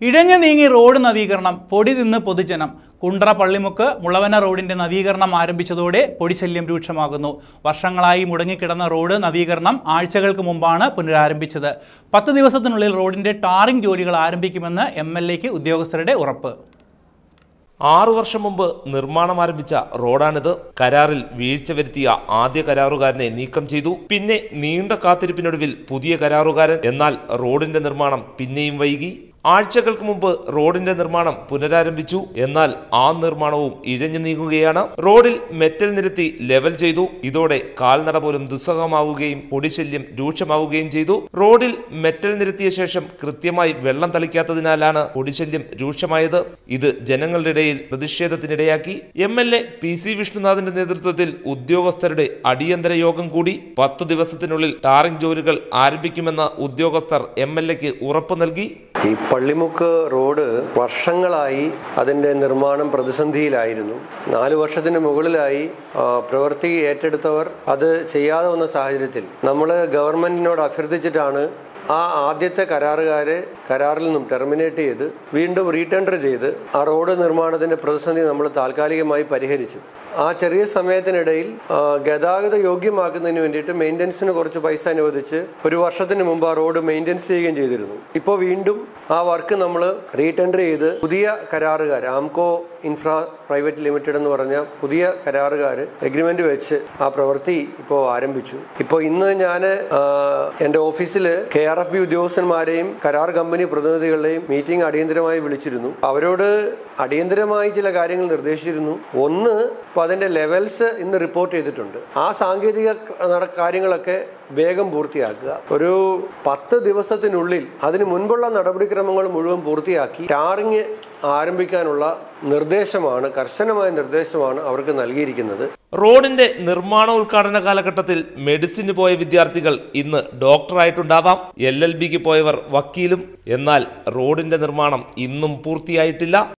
ഇഴഞ്ഞു നീങ്ങി റോഡ് നവീകരണം പൊടി തിന്ന് പൊതുജനം. കുണ്ട്ര പള്ളിമുക്ക് മുളവന റോഡിന്റെ നവീകരണം ആരംഭിച്ചതോടെ പൊടിശല്യം രൂക്ഷമാകുന്നു. വർഷങ്ങളായി മുടങ്ങിക്കിടന്ന റോഡ് നവീകരണം ആഴ്ചകൾക്ക് മുമ്പാണ് പുനരാരംഭിച്ചത്. പത്ത് ദിവസത്തിനുള്ളിൽ റോഡിന്റെ ടാറിംഗ് ജോലികൾ ആരംഭിക്കുമെന്ന് എം എൽ എക്ക് ഉദ്യോഗസ്ഥരുടെ ഉറപ്പ്. ആറു വർഷം മുമ്പ് നിർമ്മാണം ആരംഭിച്ച റോഡാണിത്. കരാറിൽ വീഴ്ച വരുത്തിയ ആദ്യ കരാറുകാരനെ നീക്കം ചെയ്തു. പിന്നെ നീണ്ട കാത്തിരിപ്പിനൊടുവിൽ പുതിയ കരാറുകാരൻ. എന്നാൽ റോഡിന്റെ നിർമ്മാണം പിന്നെയും വൈകി. ആഴ്ചകൾക്ക് മുമ്പ് റോഡിന്റെ നിർമ്മാണം പുനരാരംഭിച്ചു. എന്നാൽ ആ നിർമ്മാണവും ഇഴഞ്ഞു നീങ്ങുകയാണ്. റോഡിൽ മെറ്റൽ നിരത്തി ലെവൽ ചെയ്തു. ഇതോടെ കാൽനട പോലും ദുസ്സഹമാവുകയും പൊടിശല്യം രൂക്ഷമാവുകയും ചെയ്തു. റോഡിൽ മെറ്റൽ നിരത്തിയ ശേഷം കൃത്യമായി വെള്ളം തളിക്കാത്തതിനാലാണ് പൊടിശല്യം രൂക്ഷമായത്. ഇത് ജനങ്ങളുടെ ഇടയിൽ പ്രതിഷേധത്തിനിടയാക്കി. M L A P C വിഷ്ണുനാഥിന്റെ നേതൃത്വത്തിൽ ഉദ്യോഗസ്ഥരുടെ അടിയന്തര യോഗം കൂടി. പത്ത് ദിവസത്തിനുള്ളിൽ ടാറിംഗ് ജോലികൾ ആരംഭിക്കുമെന്ന് ഉദ്യോഗസ്ഥർ എം എൽ എക്ക് ഉറപ്പ് നൽകി. ഈ പള്ളിമുക്ക് റോഡ് വർഷങ്ങളായി അതിന്റെ നിർമ്മാണം പ്രതിസന്ധിയിലായിരുന്നു. നാല് വർഷത്തിന് മുകളിലായി പ്രവൃത്തി ഏറ്റെടുത്തവർ അത് ചെയ്യാതെ വന്ന സാഹചര്യത്തിൽ. നമ്മൾ ഗവൺമെന്റിനോട് അഭ്യർത്ഥിച്ചിട്ടാണ് ആ ആദ്യത്തെ കരാറുകാരെ കരാറിൽ നിന്നും ടെർമിനേറ്റ് ചെയ്ത് വീണ്ടും റീടെൻഡർ ചെയ്ത് ആ റോഡ് നിർമ്മാണത്തിന്റെ പ്രതിസന്ധി നമ്മൾ താൽക്കാലികമായി പരിഹരിച്ചത്. ആ ചെറിയ സമയത്തിനിടയിൽ ഗതാഗത യോഗ്യമാക്കുന്നതിന് വേണ്ടിയിട്ട് മെയിന്റനൻസിന് കുറച്ച് പൈസ അനുവദിച്ച് ഒരു വർഷത്തിന് മുമ്പ് ആ റോഡ് മെയിന്റനൻസ് ചെയ്യുകയും ചെയ്തിരുന്നു. ഇപ്പോൾ വീണ്ടും ആ വർക്ക് നമ്മൾ റീടെൻഡർ ചെയ്ത് പുതിയ കരാറുകാർ ആംകോ ഇൻഫ്രാ പ്രൈവറ്റ് ലിമിറ്റഡ് എന്ന് പറഞ്ഞ പുതിയ കരാറുകാർ എഗ്രിമെന്റ് വെച്ച് ആ പ്രവൃത്തി ഇപ്പോൾ ആരംഭിച്ചു. ഇപ്പോൾ ഇന്ന് ഞാൻ എന്റെ ഓഫീസിൽ കെ ആർ എഫ് ബി ഉദ്യോഗസ്ഥന്മാരെയും കരാർ കമ്പനി പ്രതിനിധികളെയും മീറ്റിംഗ് അടിയന്തരമായി വിളിച്ചിരുന്നു. അവരോട് അടിയന്തരമായി ചില കാര്യങ്ങൾ നിർദ്ദേശിച്ചിരുന്നു. ഒന്ന് ഇപ്പൊ അതിന്റെ ലെവൽസ് ഇന്ന് റിപ്പോർട്ട് ചെയ്തിട്ടുണ്ട്. ആ സാങ്കേതിക കാര്യങ്ങളൊക്കെ വേഗം പൂർത്തിയാക്കുക. ഒരു പത്ത് ദിവസത്തിനുള്ളിൽ അതിന് മുൻപുള്ള നടപടിക്രമങ്ങൾ മുഴുവൻ പൂർത്തിയാക്കി ടാറിങ് ആരംഭിക്കാനുള്ള നിർദ്ദേശമാണ് കർശനമായ നിർദ്ദേശമാണ് അവർക്ക് നൽകിയിരിക്കുന്നത്. റോഡിന്റെ നിർമ്മാണ ഉദ്ഘാടന കാലഘട്ടത്തിൽ മെഡിസിന് പോയ വിദ്യാർത്ഥികൾ ഇന്ന് ഡോക്ടറായിട്ടുണ്ടാവാം. എൽ എൽ ബിക്ക് പോയവർ വക്കീലും. എന്നാൽ റോഡിന്റെ നിർമ്മാണം ഇന്നും പൂർത്തിയായിട്ടില്ല.